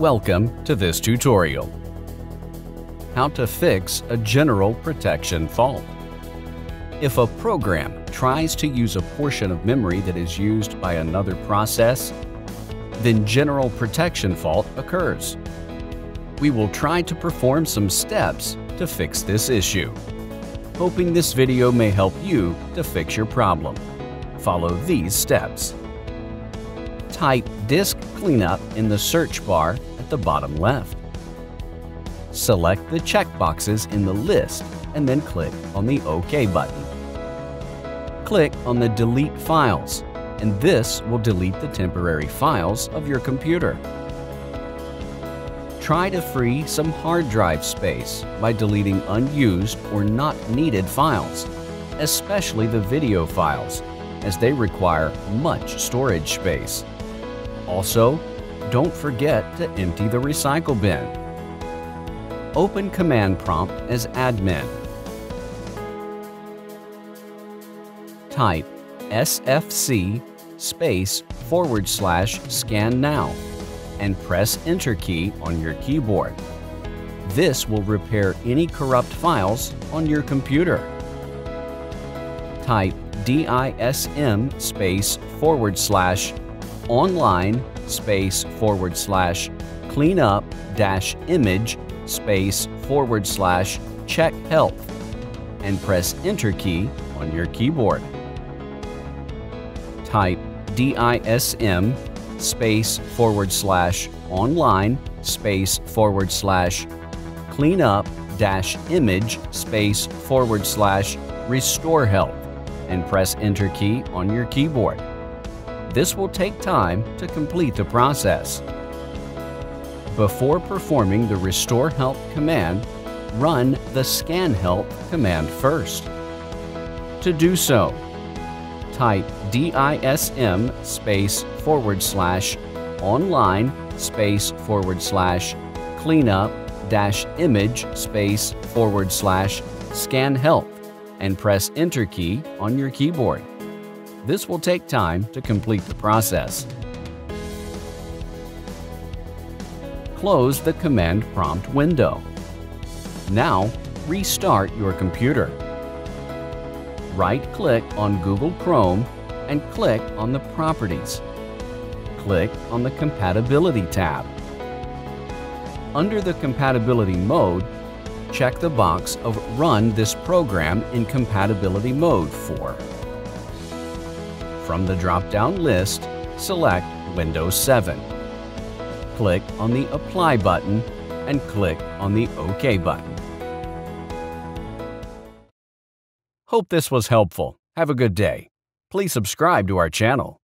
Welcome to this tutorial. How to fix a general protection fault. If a program tries to use a portion of memory that is used by another process, then general protection fault occurs. We will try to perform some steps to fix this issue. Hoping this video may help you to fix your problem. Follow these steps. Type Disk Cleanup in the search bar at the bottom left. Select the checkboxes in the list and then click on the OK button. Click on the Delete Files, and this will delete the temporary files of your computer. Try to free some hard drive space by deleting unused or not needed files, especially the video files, as they require much storage space. Also, don't forget to empty the recycle bin. Open Command Prompt as admin. Type sfc space forward slash scan now and press Enter key on your keyboard. This will repair any corrupt files on your computer. Type DISM space forward slash online space forward slash cleanup dash image space forward slash check health and press enter key on your keyboard. Type DISM space forward slash online space forward slash cleanup dash image space forward slash restore health and press enter key on your keyboard. This will take time to complete the process. Before performing the Restore Health command, run the Scan Health command first. To do so, type DISM space forward slash online space forward slash cleanup dash image space forward slash scan health and press enter key on your keyboard. This will take time to complete the process. Close the command prompt window. Now, restart your computer. Right-click on Google Chrome and click on the Properties. Click on the Compatibility tab. Under the Compatibility mode, check the box of Run this program in compatibility mode for from the drop-down list, select Windows 7. Click on the Apply button and click on the OK button. Hope this was helpful. Have a good day. Please subscribe to our channel.